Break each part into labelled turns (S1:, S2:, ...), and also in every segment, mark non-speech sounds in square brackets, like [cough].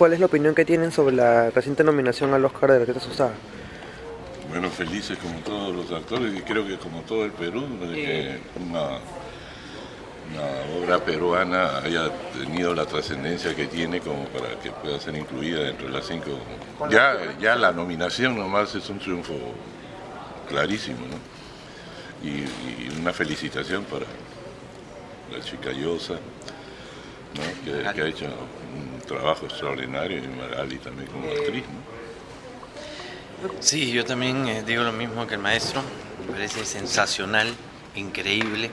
S1: ¿cuál es la opinión que tienen sobre la reciente nominación al Oscar de la Orquesta Susana?
S2: Bueno, felices como todos los actores y creo que como todo el Perú, de que una, una obra peruana haya tenido la trascendencia que tiene como para que pueda ser incluida dentro de las cinco. Ya, ya la nominación nomás es un triunfo clarísimo, ¿no? Y, y una felicitación para la chica Yosa, ¿no? que, que ha hecho un trabajo extraordinario y Magali también como actriz. ¿no?
S3: Sí, yo también eh, digo lo mismo que el maestro. Me parece sensacional, increíble.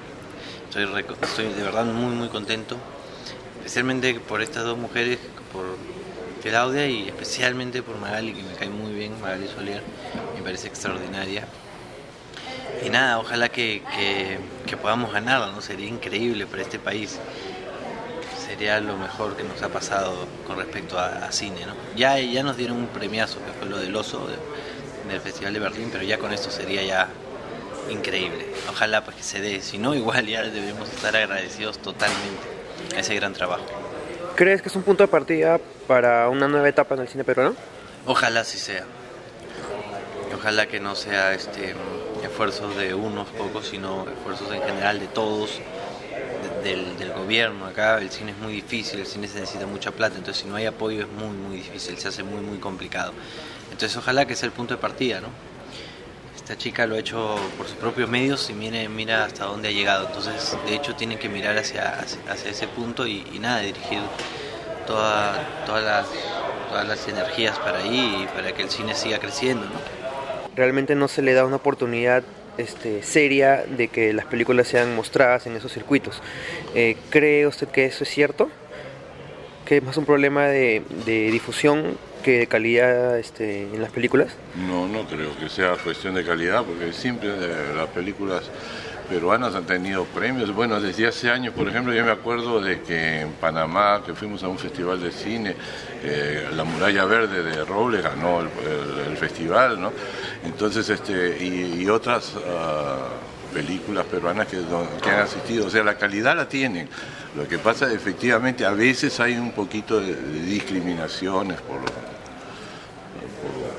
S3: Estoy, estoy de verdad muy, muy contento. Especialmente por estas dos mujeres, por Claudia y especialmente por Magali, que me cae muy bien, Magali Solier. Me parece extraordinaria. Y nada, ojalá que, que- que podamos ganarla, ¿no? Sería increíble para este país. Sería lo mejor que nos ha pasado con respecto a, a cine, ¿no? Ya, ya nos dieron un premiazo, que fue lo del oso de- del Festival de Berlín, pero ya con esto sería ya increíble. Ojalá pues que se dé, si no [laughs] igual ya debemos estar agradecidos totalmente a ese gran trabajo.
S1: ¿Crees que es un punto de partida para una nueva etapa en el cine peruano?
S3: Ojalá sí sea. Ojalá que no sea este esfuerzos de unos pocos, sino esfuerzos en general de todos, del, del gobierno. Acá el cine es muy difícil, el cine se necesita mucha plata, entonces si no hay apoyo es muy, muy difícil, se hace muy, muy complicado. Entonces ojalá que sea el punto de partida, ¿no? Esta chica lo ha hecho por sus propios medios y mire, mira hasta dónde ha llegado. Entonces, de hecho, tienen que mirar hacia, hacia, ese punto y, y nada, dirigir toda- todas, las, todas las energías para ahí y para que el cine siga creciendo, ¿no?
S1: Realmente no se le da una oportunidad este, seria de que las películas sean mostradas en esos circuitos. Eh, ¿Cree usted que eso es cierto? ¿Que es más un problema de, de difusión que de calidad este, en las películas?
S2: No, no creo que sea cuestión de calidad, porque siempre eh, las películas peruanas han tenido premios. Bueno, desde hace años, por ejemplo, yo me acuerdo de que en Panamá, que fuimos a un festival de cine, eh, La Muralla Verde de Robles ganó el, festival, ¿no? Entonces, este, y, otras ah, películas peruanas que, han asistido, o sea, la calidad la tienen. Lo que pasa, efectivamente, a veces hay un poquito de, discriminaciones por,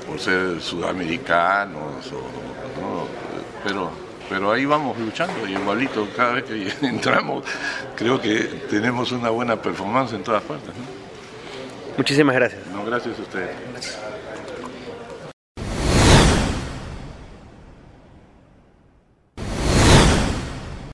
S2: por, ser sudamericanos, ¿no? pero, pero ahí vamos luchando, y igualito cada vez que [laughs] entramos, creo que tenemos una buena performance en todas partes. ¿no?
S1: Muchísimas gracias.
S2: No, gracias a ustedes.